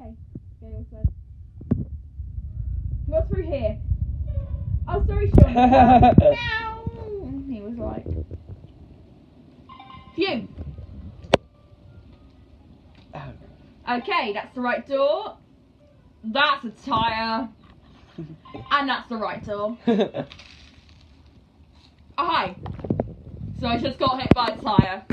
Okay, Gale that. What's through here? Oh, sorry, Sean. He was like, phew. Oh. Okay, that's the right door. That's a tire. And that's the right door. Oh, hi. So I just got hit by a tire.